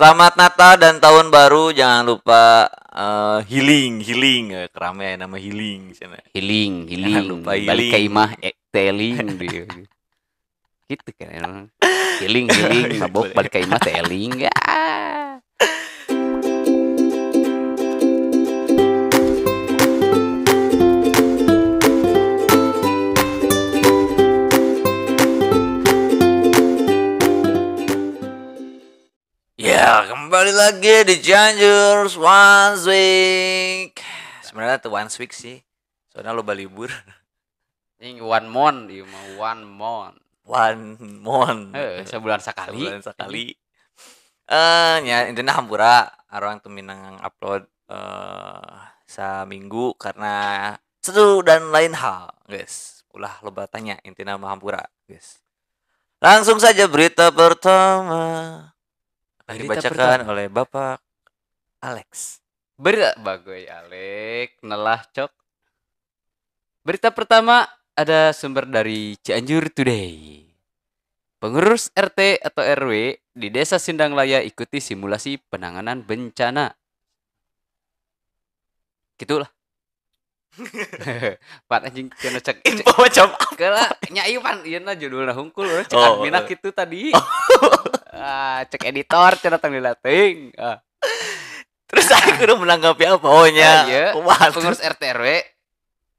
Selamat Natal dan Tahun Baru. Jangan lupa eh, healing, healing. Eh, Keramaian nama healing. sana. Healing, Jangan healing. lupa Balik healing. ke imah eh, teling dia. gitu kan. Healing, healing, mabok balik ke imah teling. Ya. Ya, kembali lagi di Cianjur One Week. Sebenarnya tuh one week sih. Soalnya lo libur. Ini one month, ieu mah one month. One month. Eh, sebulan sekali. Sebulan sekali. Eh, nya intinya hampura orang tuh minang upload eh saminggu karena satu dan lain hal, guys. Ulah loba tanya intinya mah hampura, guys. Langsung saja berita pertama dibacakan oleh Bapak Alex. Berita bagoy Alek, nelah cok. Berita pertama ada sumber dari Cianjur Today. Pengurus RT atau RW di Desa Sindanglaya ikuti simulasi penanganan bencana. Gitulah. Pan anjing kena cek Info macam kela nyai pan ieu na judulna hungkul urang cek Oh, eh. kitu tadi. Ah, cek editor cenah tang dilatih. Ah. terus aku udah menanggapi apa? Oh nya. Ah, iya. Pengurus RT RW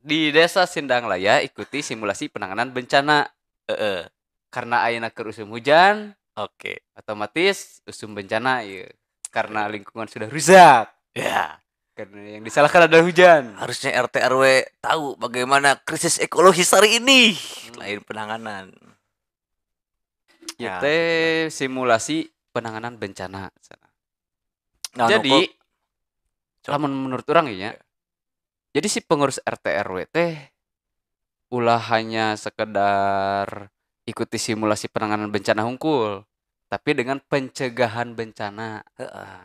di Desa Sindanglaya ikuti simulasi penanganan bencana Heeh. karena ayeuna keur usum hujan Oke. otomatis usum bencana ya karena lingkungan sudah rusak Ya. karena yang disalahkan adalah hujan Harusnya RT RW tahu bagaimana krisis ekologis hari ini. Lain penanganan. Ya Ya, teh simulasi penanganan bencana. Nah, jadi lamun menurut orang ya jadi si pengurus RT RW teh ulah hanya sekedar ikuti simulasi penanganan bencana hungkul tapi dengan pencegahan bencana. Heeh.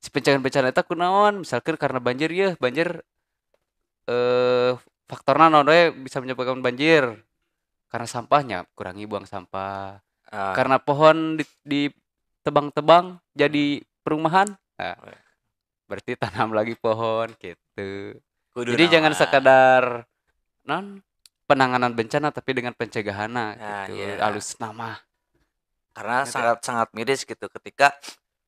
si pencegahan bencana itu kunaon? Misalkan karena banjir ya banjir eh faktornya naon we bisa menyebabkan banjir? Karena sampahnya kurangi buang sampah Ah, karena pohon di, ditebang-tebang jadi perumahan nah, berarti tanam lagi pohon gitu kudu jadi jangan nama. sekadar non penanganan bencana tapi dengan pencegahan Nah, gitu iya. halus nama karena Gitu. sangat sangat miris gitu ketika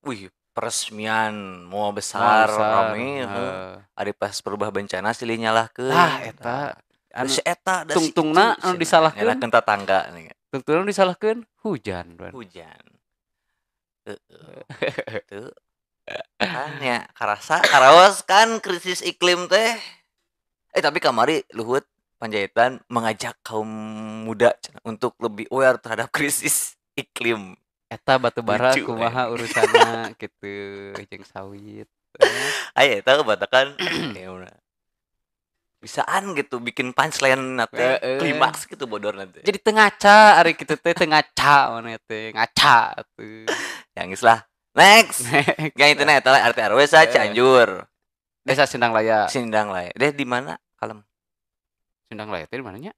wih peresmian mau besar, rame Heeh. heuh. ada pas berubah bencana silih nyalahkeun ah eta anu anu si eta da tungtungna anu disalahkeun. Nyalahkeun tetangga nih tentunya disalahkan hujan Bran. hujan. Tuh. kan ya karasa karaos kan krisis iklim teh eh tapi kamari luhut panjaitan mengajak kaum muda untuk lebih aware terhadap krisis iklim eta batu bara Lucu, kumaha urusanna gitu jeung sawit Eh, ayo tahu batakan ya. Bisaan gitu bikin punchline nate Eh, eh. klimaks gitu bodor nanti. Jadi tengaca ari kitu teh tengaca mana teh ngaca tuh. Yang geus lah next. Yang itu nih lah RT RW sa Eh. Cianjur desa Sindang Laya. Sindang lah ya deh di mana kalem? Sindang Laya teh di mananya?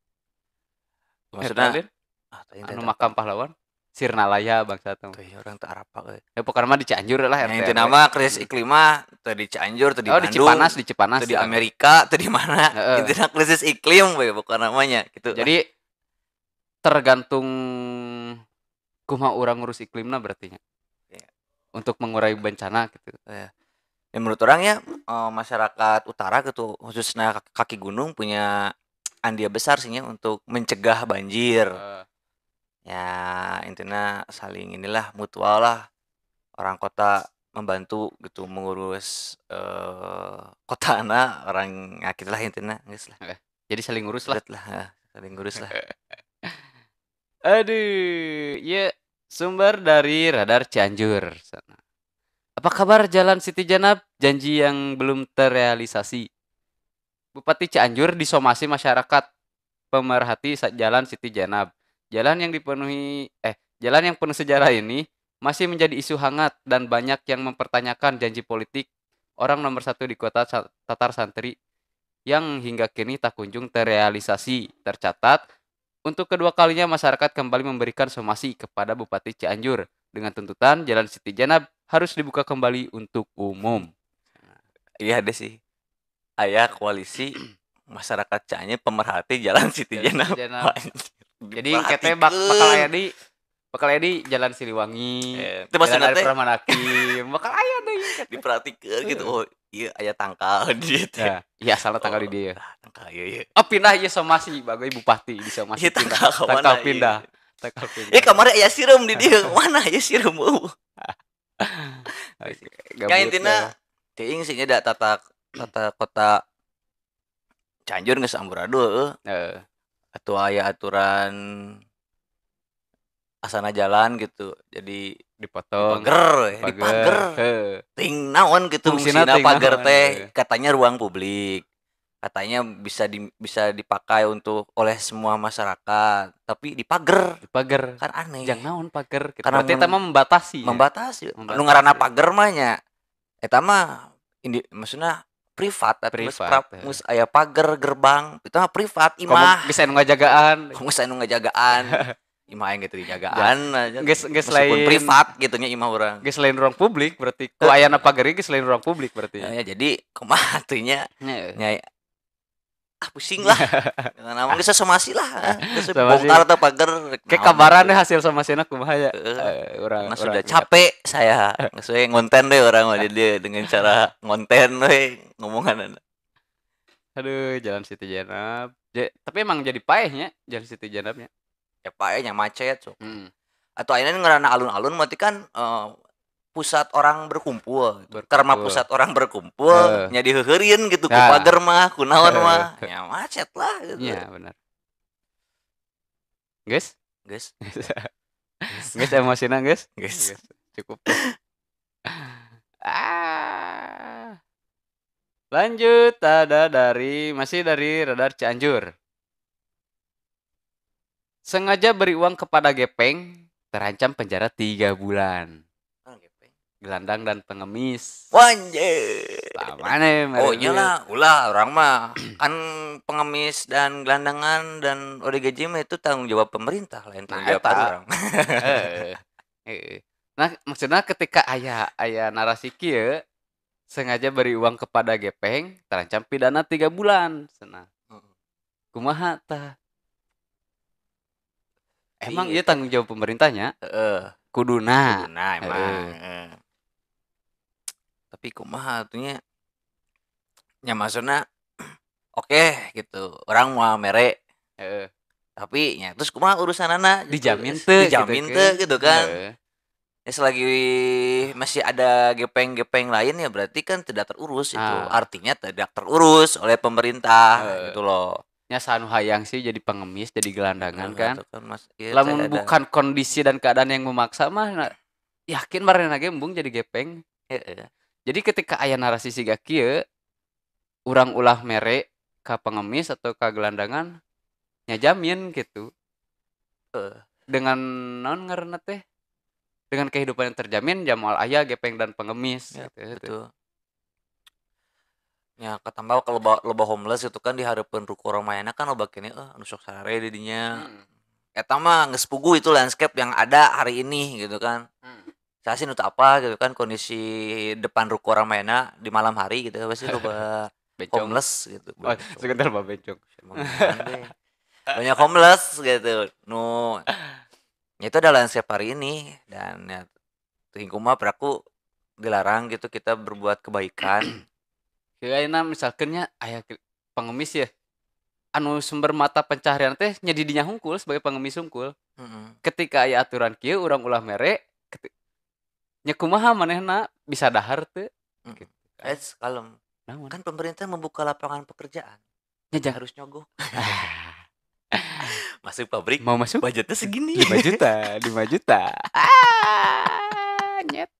Maksudnya? Ah, anu makam pahlawan Sirnalaya bangsa tuh. Tuh ya orang tuh apa kali ya pokoknya mah di Cianjur lah yang itu nama krisis iklim mah tuh di Cianjur tuh di oh di Cipanas di Cipanas. tuh di Amerika tuh di mana. Intinya krisis iklim we pokoknya namanya gitu. Jadi tergantung kumaha orang ngurus iklimna berarti. Iya. untuk mengurai bencana gitu. Ya menurut orang ya eh, masyarakat utara gitu khususnya kaki- gunung punya andil besar sih ya untuk mencegah banjir ya intinya saling inilah mutual lah orang kota membantu gitu mengurus eh kota anak orang ya gitu lah intinya geus lah jadi saling ngurus lah lah saling ngurus lah Aduh, ya sumber dari Radar Cianjur sana. Apa kabar Jalan Siti Janab? Janji yang belum terrealisasi. Bupati Cianjur disomasi masyarakat pemerhati Jalan Siti Janab. Jalan yang dipenuhi eh jalan yang penuh sejarah ini masih menjadi isu hangat dan banyak yang mempertanyakan janji politik orang nomor satu di kota Tatar Santri yang hingga kini tak kunjung terrealisasi. Tercatat untuk kedua kalinya masyarakat kembali memberikan somasi kepada Bupati Cianjur dengan tuntutan Jalan Siti Janab harus dibuka kembali untuk umum. Iya ada sih. Ayah koalisi masyarakat Cianjur pemerhati jalan Siti Jalan. Anjir, Jadi kete bak diperhatikeun. bakal aya di bakal aya di Jalan Siliwangi. Eh, itu Arif teh Rahman Hakim. bakal aya deui kete. diperhatikan gitu. Oh, iya aya tangkal di teh. Ya, iya salah tanggal di Oh, dia. ah, Tangkal iya iya. Oh pindah ieu somasi bagai bupati di somasi Iya pindah. tangkal mana? Tangkal iya. pindah. Tangkal pindah. Eh kamarnya aya sirum di dia. Mana aya sirum? Oh. Ya lah. intinya teuing sih nya da tata tata kota Cianjur geus amburadul atuh aya aturan asana jalan gitu. Jadi dipotong. pager, di pager. Heeh. Ting naon gitu Fungsina naon, teh iya. katanya ruang publik. Katanya bisa di, bisa dipakai untuk oleh semua masyarakat, tapi di pager Pager. kan aneh. Jangan naon pager. Gitu. Karena eta mah membatasi. ya? membatasi. Membatasi. Nu ngaranna pager mah nya eta mah indi maksudnya privat tapi geus Privat, ya. geus aya pager gerbang. Itu mah privat imah. bisa nu ngajagaan. geus anu ngajagaan. Imah yang gitu dijagaan aja. Geus geus lain privat gitunya imah orang geus lain ruang publik berarti ku ayana pager ieu geus lain ruang publik berarti. ya, ya, jadi kumaha nya. Nya, nya ah pusing lah namun geus somasi lah geus bongkar teh pager rek Kayak naon kabaran atuh. deh hasil sama Sena kumaha ya. Urang urang sudah capek saya sesuai ngonten deh orang mah dia dengan cara ngonten we ngomongan Aduh, Jalan Siti Jenab. Tapi emang jadi paehnya Jalan Siti Jenabnya. ya paenya macet sok Hmm. atau akhirnya ngerana alun-alun berarti kan eh, pusat orang berkumpul, gitu. Berkumpul. karena pusat orang berkumpul Eh. nya gitu ku Nah. pager mah ku naon Eh. mah ya macet lah gitu Iya, benar. Guys, guys guys emosinya guys. guys Guys, Cukup. ah. Lanjut ada dari masih dari radar Cianjur. Sengaja beri uang kepada gepeng terancam penjara tiga bulan. Gelandang dan pengemis. Wanje. Lama nih, Oh iyalah, ulah orang mah kan pengemis dan gelandangan dan ODGJ mah itu tanggung jawab pemerintah lain tanggung jawab orang. Eh, eh. Nah, maksudnya ketika ayah ayah narasi kieu sengaja beri uang kepada gepeng terancam pidana tiga bulan. Senang. Heeh. Kumaha tah? Emang Iya, iya tanggung jawab pemerintahnya? Heeh. Kuduna. Nah, emang. Heeh. Tapi kumaha atunya? Ya maksudnya oke gitu. Orang mau mere Heeh. tapi ya terus kumaha urusan anak Dijamin teu dijamin gitu teu kan. gitu kan. Heeh. Ya selagi masih ada gepeng-gepeng lain ya berarti kan tidak terurus itu. Ah. Artinya tidak terurus oleh pemerintah Eh. gitu loh. Nya sanu hayang sih jadi pengemis, jadi gelandangan kan. Gitu Mas. Iya, Lamun saya ada. bukan kondisi dan keadaan yang memaksa mah na- yakin marana ge embung jadi gepeng. Heeh. Jadi ketika aya narasi siga kieu urang ulah mere ka pengemis atau ka gelandangan nyajamin gitu. Dengan naon ngaranna teh? Dengan kehidupan yang terjamin jamal aya gepeng dan pengemis Ya, gitu. Betul. Ya ketambah kalau loba, loba homeless itu kan diharapkan ruko Ramayana kan loba kene eh anu sok sare di dinya. Hmm. Eta mah geus pugu itu landscape yang ada hari ini gitu kan. Hmm. Saya sih nutup apa gitu kan kondisi depan ruko Ramayana di malam hari gitu pasti loba homeless gitu. Oh, sebentar beneran deh. Banyak homeless gitu. Nu ya itu adalah landscape hari ini dan ya tingku mah peraku dilarang gitu kita berbuat kebaikan. Kayaknya misalkan nya aya ke- pengemis ya. Anu sumber mata pencaharian teh nya di dinya hungkul sebagai pengemis hungkul. Heeh. Ketika aya aturan kieu urang ulah mere keti- nya kumaha manehna bisa dahar teu? Eh, kalem. Naon? Kan pemerintah membuka lapangan pekerjaan. Nya jang- Harus nyogok. Masuk pabrik mau masuk budgetnya segini. 5 juta, 5 juta. Ah, nyet.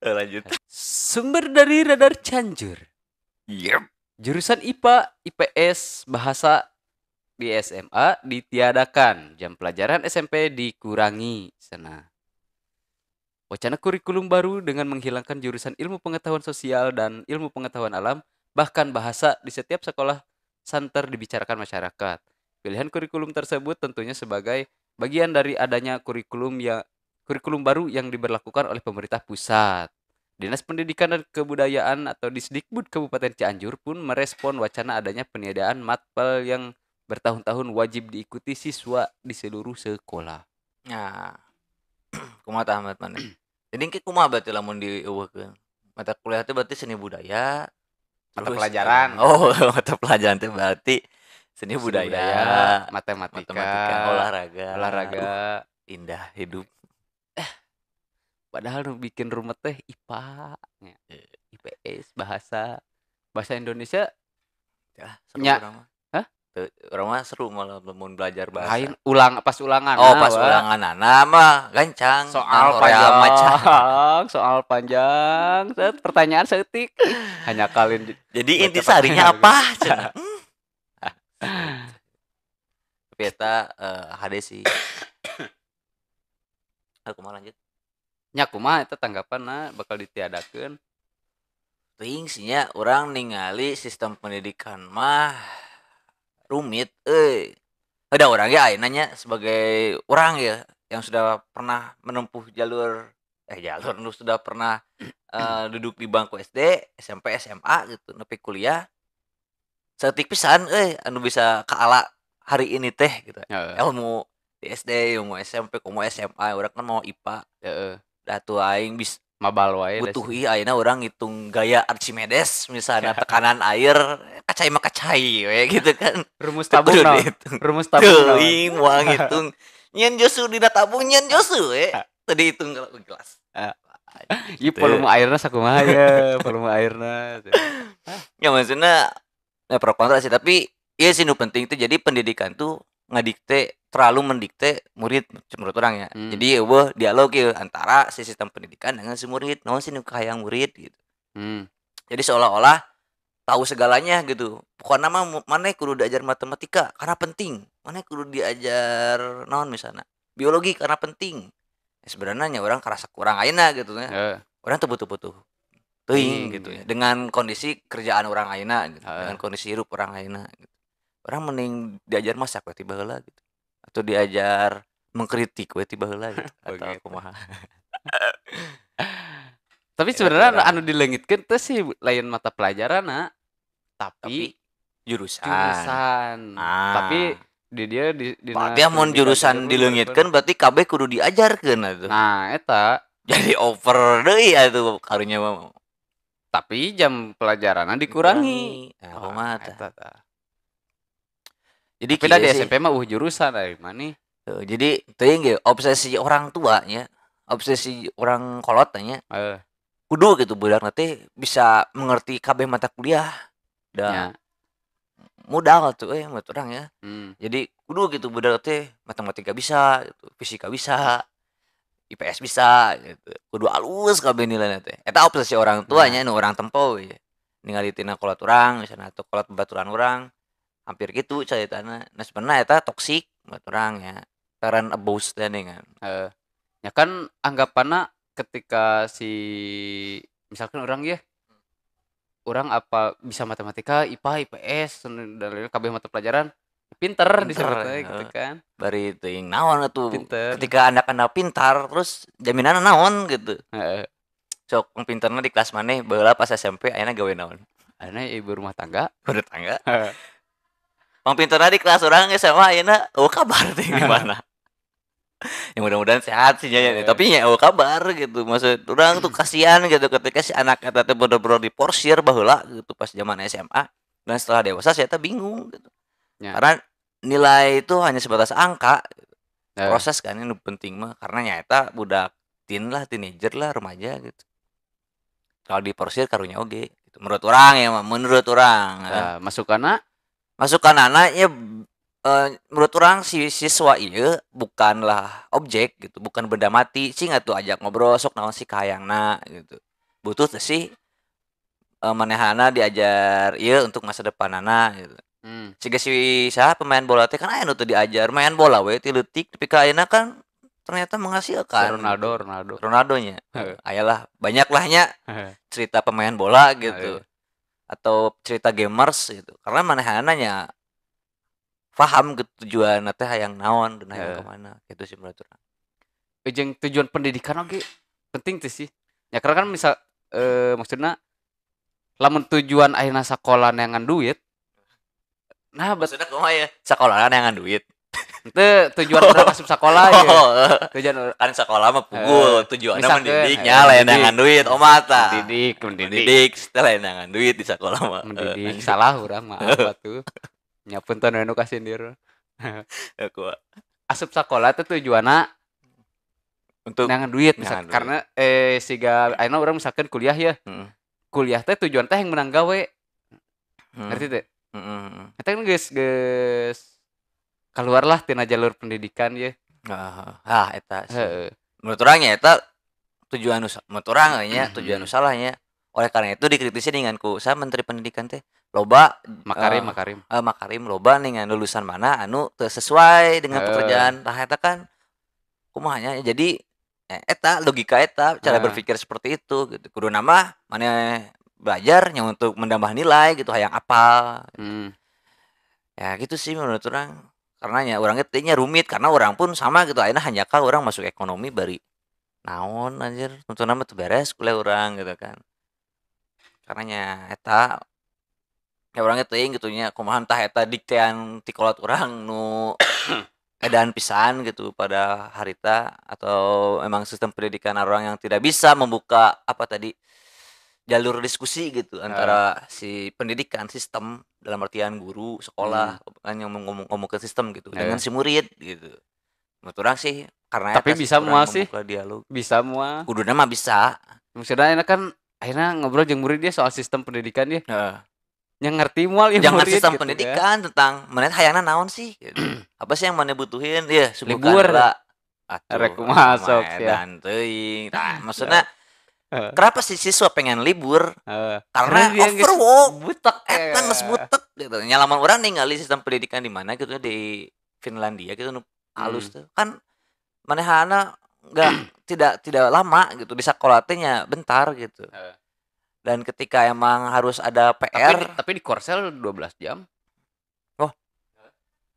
Eh, Lanjut. Sumber dari Radar Cianjur. Yep. Jurusan IPA, IPS, bahasa di SMA ditiadakan. Jam pelajaran SMP dikurangi. Sana. Wacana kurikulum baru dengan menghilangkan jurusan ilmu pengetahuan sosial dan ilmu pengetahuan alam, bahkan bahasa di setiap sekolah santer dibicarakan masyarakat. Pilihan kurikulum tersebut tentunya sebagai bagian dari adanya kurikulum yang kurikulum baru yang diberlakukan oleh pemerintah pusat. Dinas Pendidikan dan Kebudayaan atau Disdikbud Kabupaten Cianjur pun merespon wacana adanya peniadaan matpel yang bertahun-tahun wajib diikuti siswa di seluruh sekolah. Nah, kumaha tah Ahmad mana? Jadi ki kumaha berarti lamun dieuweuhkeun? Mata kuliah teh berarti seni budaya. Mata terus, pelajaran. Oh, mata pelajaran teh berarti seni, Seni budaya, matematika, matematika, olahraga. olahraga. Uh, indah hidup. Padahal nu bikin rumet teh IPA. IPS, bahasa bahasa Indonesia Ya, seru Nya. urang mah. Seru malah lamun belajar bahasa. lain ulang pas ulangan. Oh, nah, pas Wak. ulangan mah gancang. soal Nah, panjang, macan. soal panjang, set, pertanyaan setik, hanya kalian Jadi inti sarinya apa? Hmm. Tapi eta eh, HD sih. Aku mau lanjut. nya kumaha eta tanggapan bakal ditiadakeun. Ting nya orang ningali sistem pendidikan mah rumit euy. Ada orang ya ayeuna nya sebagai orang ya yang sudah pernah menempuh jalur eh jalur lu sudah pernah eh, duduk di bangku SD, SMP, SMA gitu nepi kuliah. Setik pisan euy anu bisa kaala hari ini teh gitu. Heeh. Ilmu di SD, ilmu SMP, ilmu SMA, orang kan mau IPA. Heeh. Da tuh aing bis Mabal wae butuh ieu ayeuna urang ngitung gaya Archimedes misalnya tekanan air kacai mah kacai we gitu kan. Rumus tabung naon? Rumus tabung teuing moal ngitung. Nyen josu dina tabung nyen josu we. Tadi hitung kalau gelas Ah. Gitu. Ieu volume airna sakumaha ya, volume airna. ya maksudnya ya pro kontra sih tapi iya sih nu penting itu jadi pendidikan tuh ngadikte terlalu mendikte murid menurut orang ya. Hmm. jadi eueuh dialog ya antara si sistem pendidikan dengan si murid naon sih kahayang murid gitu. Hmm. jadi seolah-olah tahu segalanya gitu. Pokoknya mah mana kudu diajar matematika karena penting. Mana kudu diajar non misalnya? Biologi karena penting. Ya, sebenarnya orang kerasa kurang aina gitu ya. Heeh. orang tuh butuh-butuh Hmm, teuing gitu ya. Iya. dengan kondisi kerjaan orang aina gitu. Heeh. dengan kondisi hidup orang aina gitu. Orang mending diajar masak we tiba heula gitu atau diajar mengkritik we tiba heula gitu atau Begitu. kumaha Tapi Ya, sebenarnya anu dileungitkeun teh sih lain mata pelajaran tapi tapi jurusan, jurusan. Ah. Tapi di dia di di berarti amun jurusan dileungitkeun berarti kabeh kudu diajarkeun atuh Nah, eta jadi over deui atuh karunya mah tapi jam pelajaran dikurangi. Nah, tah. eta. Jadi kieu di. SMP mah uh jurusan dari mana? Tuh, jadi teuing ge obsesi orang tuanya obsesi orang kolot nya Eh, kudu gitu budak nanti bisa mengerti kabeh mata kuliah. Dan modal tuh eh menurut orang ya. Hmm. jadi kudu gitu budak teh matematika bisa gitu, fisika bisa IPS bisa gitu. Kudu alus kabeh nilainya teh. Eta obsesi orang tuanya nu orang tempo ya. Ningali tina kolot urang misalnya atau kolot baturan orang hampir gitu ceritana nah sebenarnya eta toksik buat orang ya. Karena abuse teh kan. Eh, ya kan anggapanna ketika si misalkan orang ya orang apa bisa matematika IPA IPS dan kabeh mata pelajaran pinter, Pinter, disebutnya ya. gitu kan. Bari teuing naon atuh. Pinter. Ketika anak-anak pintar terus jaminan naon gitu. Heeh. sok wong pinterna di kelas maneh baheula pas SMP ayeuna gawe naon? Akhirnya ibu rumah tangga. Udah tangga wong pinterna di kelas orang SMA ayeuna oh kabar teh di mana ya mudah-mudahan sehat sih ya Iya. tapi ya oh kabar gitu. Maksud orang tuh kasihan gitu. Ketika si anak eta teh bener-bener diporsir baheula gitu pas zaman SMA dan setelah dewasa saya teh bingung gitu. Ya. karena nilai itu hanya sebatas angka. Eh, proses kan ini penting mah. Karena nyata budak teen lah teenager lah remaja gitu. Kalau diporsir karunya oge gitu. menurut orang ya menurut orang ya. nah, masukanna masukan anaknya eh, menurut orang si siswa iya bukanlah objek gitu bukan benda mati sih nggak tuh ajak ngobrol sok naon sih kayangna gitu butuh tuh sih eh, manehana diajar iya untuk masa depan anak gitu hmm. Siga si pemain bola teh kan aya nu teu diajar main bola we ti leutik tapi ka ayeuna kan ternyata Si menghasilkan Ronaldo. Ronaldo Ronaldo nya Heeh. ayalah banyak lahnya cerita pemain bola gitu. Atau cerita gamers gitu karena manehananya paham gitu tujuan teh hayang naon dan hayang Heeh. ke mana gitu sih menurut orang jeung tujuan pendidikan oge penting tuh sih. Ya karena kan misal eh maksudna lamun tujuan ayeuna sakola neangan duit nah maksudnya kumaha ya sekolah yang duit teu tujuan urang asup sakola ya. Tujuan kan sekolah mah pukul tujuannya misalkan, mendidiknya eh, dengan duit oh mata mendidik, mendidik, setelah lain dengan duit di sekolah mah mendidik. Salah urang maaf atuh. Nya punten we nu kasindir. Eh, aku Asup sakola teh tujuanna untuk neangan duit Neangan misal duit. karena eh siga ayeuna urang misalkan kuliah ya. Hmm. Kuliah teh tujuan teh yang menang gawe. Hmm. Ngerti teh? Hmm, hmm, hmm. Eta kan geus geus keluarlah tina jalur pendidikan ya. ah ah, eta sih. Heeh. menurut orangnya eta tujuan usaha menurut orang nya Hmm. tujuan usalahnya oleh karena itu dikritisi dengan ku saya menteri pendidikan teh loba Makarim, eh, makarim. eh, makarim loba dengan lulusan mana anu sesuai dengan Eh. pekerjaan nah eta kan kumahanya jadi eh, eta logika eta cara Eh. berpikir seperti itu gitu kudu nama mana belajarnya untuk menambah nilai gitu hayang apal Hmm. ya gitu sih menurut orang karena ya orang nya rumit karena orang pun sama gitu. Akhirnya hanya kal orang masuk ekonomi bari naon anjir. Untuk nama tuh beres kuliah orang gitu kan. Karenanya eta ya orang gitu nya. Kumaha tah eta diktean ti kolot urang nu edan pisan gitu pada harita atau emang sistem pendidikan orang yang tidak bisa membuka apa tadi jalur diskusi gitu antara si pendidikan sistem dalam artian guru sekolah kan yang ngomong ke sistem gitu Eh. dengan si murid gitu menurut orang sih karena Tapi bisa kurang moal sih. dialog Bisa semua. kuduna mah bisa Maksudnya enak kan akhirnya ngobrol jeung murid dia soal sistem pendidikan dia. Heeh. Yang ngerti mual ya jangan murid sistem gitu ya. pendidikan tentang mana hayangna naon sih gitu. apa sih yang mana butuhin ya Libur. Atuh, Rek sok ya. edan teuing. Nah, maksudnya Kenapa sih siswa pengen libur? Heeh. Karena geus overwork. butek ya. geus butek gitu. Nyalaman orang ningali sistem pendidikan di mana gitu di Finlandia gitu nu halus Hmm. tuh. Kan manehana enggak tidak tidak lama gitu di sekolah teh nya bentar gitu. Heeh. Dan ketika emang harus ada Tapi PR di, tapi di Korsel 12 jam.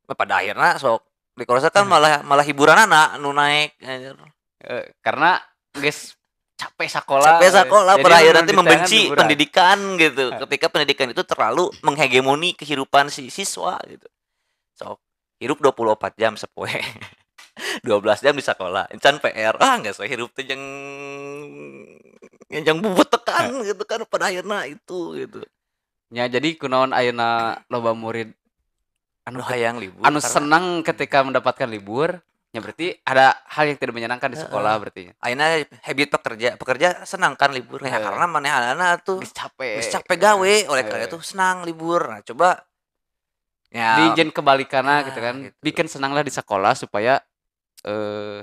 pada akhirnya sok di Korea kan malah malah hiburan anak nu naik. Eh, karena guys capek sekolah. sampai sekolah Jadi emang nanti membenci pendidikan gitu. Ketika pendidikan itu terlalu menghegemoni kehidupan si siswa gitu. Sok hidup 24 jam sepoe 12 jam di sekolah. Encan PR ah nggak saya hidup tuh yang yang yang bubut tekan gitu kan pada akhirnya itu gitu. Ya jadi kunaon ayeuna loba murid anu anu hayang libur anu karena senang ketika mendapatkan libur. Ya berarti ada hal yang tidak menyenangkan di sekolah berarti. akhirnya habit pekerja pekerja senang kan libur ya karena manehana tuh Geus capek. Geus capek gawe oleh Eh. karena itu senang libur nah coba ya di jen kebalikannya Ah, gitu kan gitu. bikin senanglah di sekolah supaya eh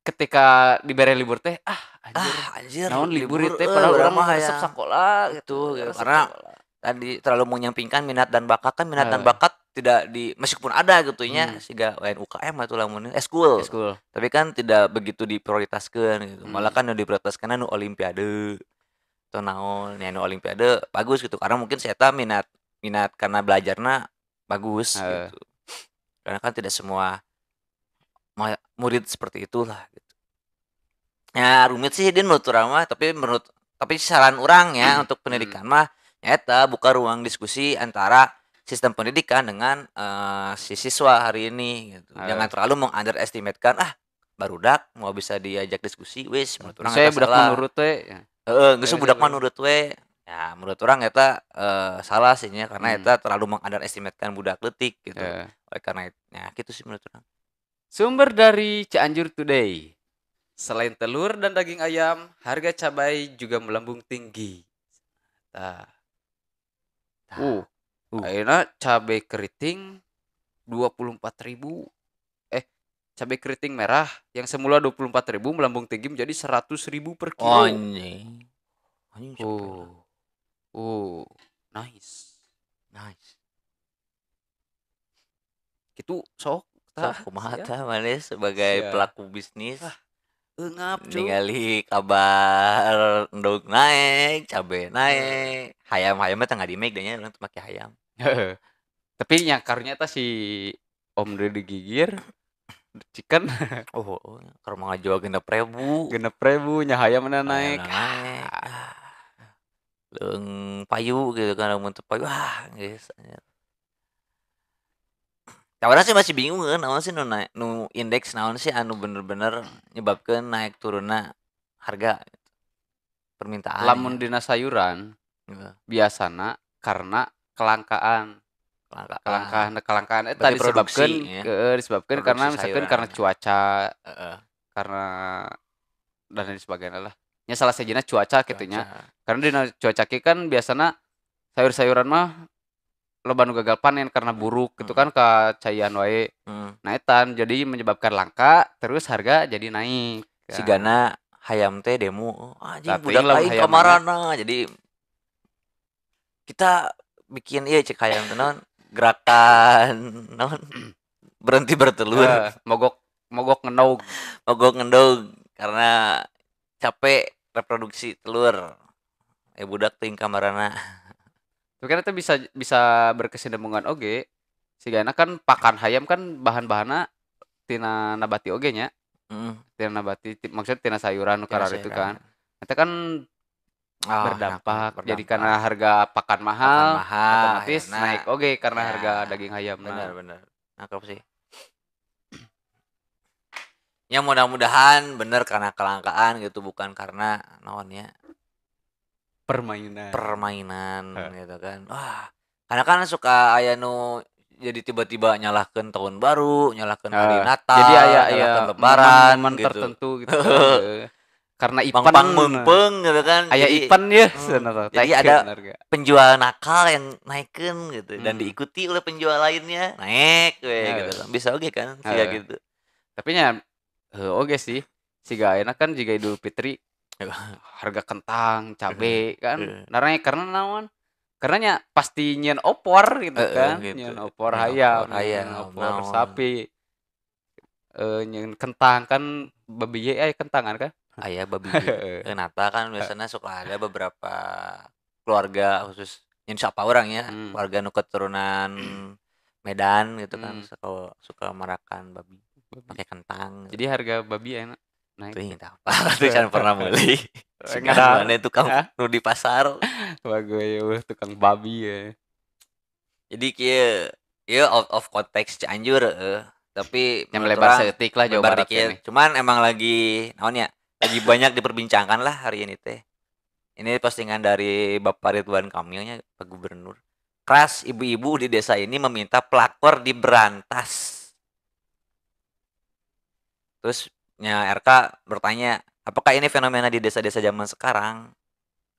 ketika diberi libur teh ah anjir ah anjir naon libur, teh eh, padahal urang orang mah hayang. sekolah Gitu, gitu Karena sekolah. tadi terlalu menyampingkan minat dan bakat kan minat dan Eh. bakat tidak di meskipun ada gitu nya Hmm. siga lain UKM atau lamun eh, school. Ya, school. Tapi kan tidak begitu diprioritaskan gitu. Hmm. malah kan yang diprioritaskan anu olimpiade. Atau naon ya anu olimpiade bagus gitu. Karena mungkin saya tahu minat minat karena belajarnya bagus Eh. gitu. Karena kan tidak semua murid seperti itulah gitu. Ya rumit sih din menurut orang mah tapi menurut tapi saran orang ya Hmm. untuk pendidikan mah nyata buka ruang diskusi antara sistem pendidikan dengan eh, si siswa hari ini gitu. Eh. Jangan terlalu mengunderestimate-kan ah barudak mau bisa diajak diskusi wis menurut orang saya budak menurut teh ya. Heeh, geus Eh, budak salah. menurut we. Ya menurut orang eta eh, salah sih nya karena Hmm. eta terlalu mengunderestimate-kan budak letik gitu. Ya. Oleh karena itu, ya gitu sih menurut orang. Sumber dari Cianjur Today. Selain telur dan daging ayam, harga cabai juga melambung tinggi. Nah, uh, Uh. ayeuna cabai keriting 24.000. Eh, cabai keriting merah yang semula 24.000 melambung tinggi menjadi 100.000 per kilo. Anjing. Anjing. Oh. Oh, nice. Nice. Gitu sok Sok tah, kumaha tah maneh sebagai Sia. pelaku bisnis Ah, ningali kabar endog naik, cabe naik, hayam-hayam mah tengah di make nya urang teu make hayam. Tapi yang karunya si Om Deddy Gigir Chicken oh, oh keur ngajual genep ribu genep ribu nya hayam mana naik. naik ah. leung payu gitu kan mun teu payu ah anjir Tawarna sih masih bingung kan naon sih nu naik nu indeks naon sih anu bener-bener nyebabkeun naik turunna harga gitu. permintaan Lamun dina sayuran Heeh. biasana karena kelangkaan. Kelangkaan. Kelangkaan kelangkaan. Eta Berarti disebabkeun produksi, ya. ke- disebabkeun Produksi karena misalkan sayuran. karena cuaca. Heeh, karena dan lain sebagainya lah. Nya salah sejina cuaca gitunya. Karena dina cuaca kan biasana sayur-sayuran mah loba nu gagal panen karena buruk gitu kan kacayan wae Hmm. nah etan jadi menyebabkan langka terus harga jadi naik. Si. Gana hayam teh demo. Oh, anjing Tapi budak lain hayam kamarana jadi kita bikin iya cek hayam teh naon gerakan naon berhenti bertelur Eh, mogok mogok ngenog mogok ngendog karena capek reproduksi telur eh budak ting kamarana Tapi kan itu bisa bisa berkesinambungan oge. Sigana kan pakan hayam kan bahan-bahanna tina nabati oge nya. Heeh. Tina nabati ti- maksudnya tina sayuran karar itu kan. Itu kan Ah, berdampak. berdampak. Jadi karena harga pakan mahal, Pakan mahal, otomatis akhirnya. naik oge karena Ya, harga daging hayam. benar benar nangkep sih ya mudah-mudahan bener karena kelangkaan gitu bukan karena naonnya permainan. permainan Heh. gitu kan wah karena kan suka aya nu jadi tiba-tiba nyalahkan tahun baru nyalahkan hari Eh, Natal Jadi aya aya lebaran momen gitu tertentu gitu kan. Heeh. Karena Ipan pang mempeng gitu kan aya jadi Ipan ya Hmm, sebenarnya. jadi ada- harga. penjual nakal yang naikin gitu dan Hmm. diikuti oleh penjual lainnya naik we Ya. gitu kan bisa oke kan sih Ya. gitu Tapi nya heuh oge sih. Siga ayeuna kan jika Idul Fitri Ya. harga kentang, cabe kan. Naranya karena naon? Karena nya pasti nyen opor gitu Heeh, kan. gitu. Nyen opor Nyen hayam, opor sapi. Eh nyen kentang kan babi aya kentangan kan? Ayah babi Heeh. Eh, Nata kan biasanya suka ada beberapa keluarga khusus yang siapa orang ya Hmm. keluarga nu keturunan Medan gitu kan Hmm. suka suka merakan babi pakai kentang Jadi harga babi enak naik. Tuh, entah apa tapi kan pernah beli ngadar. mana tukang Hah? nu di pasar Wah gue ya tukang babi ya. jadi kia ya out of context Cianjur eh. tapi Yang melebar seetik lah Jawa lebar Barat dikit. ini. Cuman emang lagi naon ya? Lagi banyak diperbincangkan lah hari ini teh. Ini postingan dari Bapak Ridwan Kamilnya Pak Gubernur. Keras ibu-ibu di desa ini meminta pelakor diberantas. Terus nya RK bertanya, apakah ini fenomena di desa-desa zaman sekarang?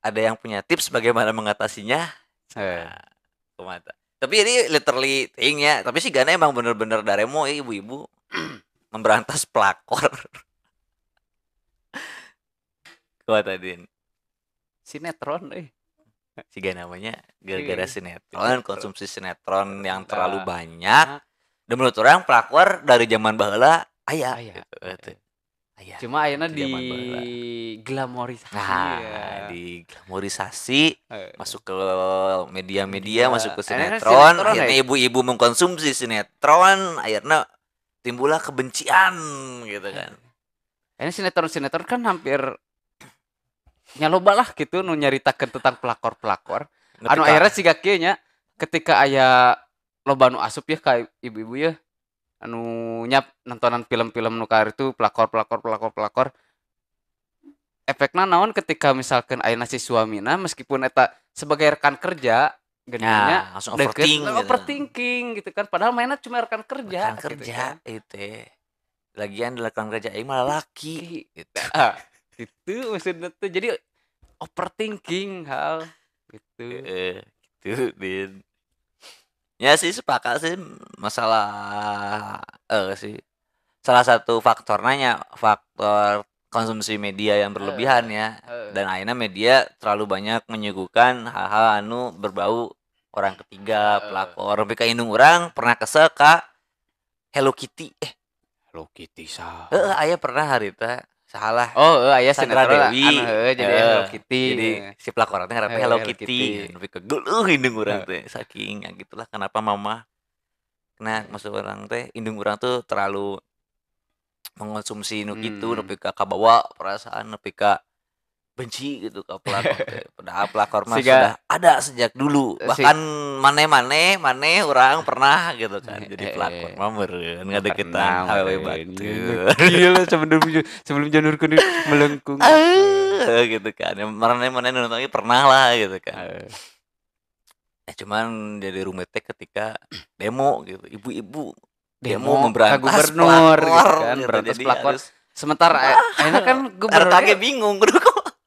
Ada yang punya tips bagaimana mengatasinya? Eh, Nah. Tapi ini literally thing ya. Tapi sih Gana emang bener-bener daremo ya ibu-ibu memberantas pelakor. Kuat Din. sinetron eh. Si Gana namanya gara-gara Iya. sinetron, konsumsi sinetron yang terlalu Ah. banyak. Dan menurut orang pelakor dari zaman baheula aya Aya. gitu. Gitu. Aya. Cuma Itu di glamorisasi Nah, ya. di glamorisasi Eh, masuk ke media-media, Media. masuk ke sinetron, sinetron, akhirnya eh. ibu-ibu mengkonsumsi sinetron, akhirnya timbullah kebencian gitu kan. Ini sinetron-sinetron kan hampir nyaloba lah gitu nu nyaritakeun tentang pelakor-pelakor. Anu akhirnya kieu nya ketika aya loba nu asup ya ka ibu-ibu ya anu nyap nontonan film-film nu kaeur itu pelakor-pelakor pelakor-pelakor efekna naon ketika misalkan ayeuna si suamina meskipun eta sebagai rekan kerja geuninnya ya, langsung deket, overthink nah, gitu. overthinking gitu kan padahal mainnya cuma rekan kerja Rekan gitu kerja kan. itu. Lagian di rekan kerja aing malah laki gitu. Gitu maksudnya tuh. Jadi overthinking hal. Gitu. Eh, gitu, Din. Ya sih sepakat sih masalah eh sih. Salah satu faktornya faktor konsumsi media yang berlebihan ya. Eh, dan akhirnya media terlalu banyak menyuguhkan hal-hal anu berbau orang ketiga pelakor. Tapi ka indung orang pernah kesel ka Hello Kitty. Eh Hello Kitty sah. heeh aya pernah harita salah oh eh, aya Sandra Dewi. anu, heuh, jadi Eh, Hello Kitty jadi si pelakor teh ngaranna Eh, Hello Hello Kitty tapi kegeuleuh indung urang Eh. teh saking ya gitulah kenapa mama kena maksud orang teh indung urang tuh terlalu mengonsumsi nu kitu Hmm. nepi ka kabawa perasaan nepi ka benci gitu ke pelakor. Padahal pelakor mah sudah ada sejak dulu. Bahkan maneh-maneh maneh orang pernah gitu kan Eh, jadi eh, pelakor. eh. Mamer Pernah, ngadeketan awewe batu. Gila sebelum sebelum janur kuning melengkung. Eh, gitu kan. Ya, Maneh-maneh nonton lagi pernah lah gitu kan. Eh, Eh, cuman jadi rumitnya ketika demo gitu. Ibu-ibu Demo demo memberantas gubernur gitu pelakor kan, gitu. berantas Jadi pelakor. harus Sementara eh, akhirnya kan gubernur RTG bingung kudu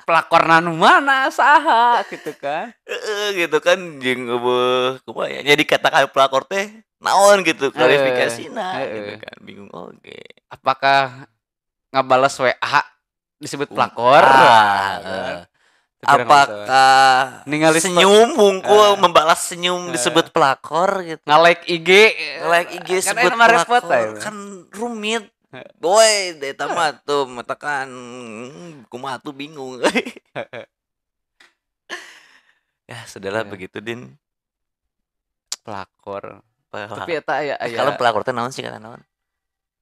pelakor nanu mana saha gitu kan. Heeh, gitu kan eueuh kumaha ya jadi katakan pelakor teh naon gitu klarifikasina Heeh. gitu kan bingung oke Apakah ngabales WA disebut pelakor? Orang nggak tahu. apakah Ningali senyum bungkul Eh. membalas senyum Eh. disebut pelakor gitu nge-like IG like IG kan sebut repot pelakor aja. kan rumit boy eta mah tuh matakan. Hmm, kumaha tuh bingung. Ya sudahlah Ya. begitu din. Pelakor Pel- tapi eta aya aya kalau pelakor teh naon sih kata naon?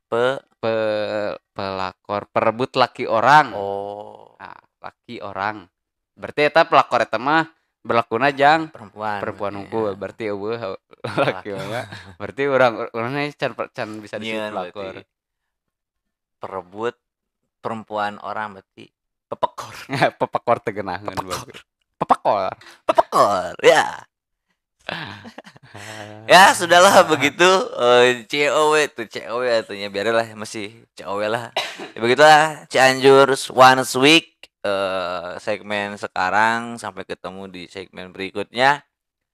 Pe pe- pelakor perebut laki orang. Oh. Nah, laki orang. Berarti eta pelakor eta mah berlakuna jang perempuan perempuan unggul. ya. berarti eueuh laki mah berarti orang orangnya can can bisa disebut pelakor. berarti. Perebut perempuan orang berarti pepekor. Pepekor tegenahan Pepekor. pepekor. Pepekor ya. Ya sudahlah begitu eh, COW tuh COW artinya biarlah masih COW lah. Ya, begitulah Cianjur Once Week eh, segmen sekarang sampai ketemu di segmen berikutnya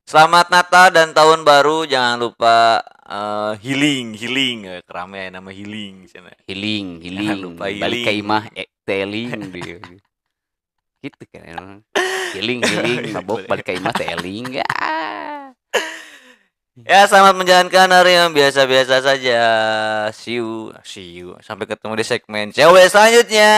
Selamat Natal dan Tahun Baru. Jangan lupa eh, healing healing. Eh, keramaian nama healing di sana. healing Jangan healing. lupa balik ke healing. imah eh, teling gitu kan healing healing. Mabok balik ke imah teling. Ya Ya selamat menjalankan hari yang biasa-biasa saja. See you See you. Sampai ketemu di segmen cewek selanjutnya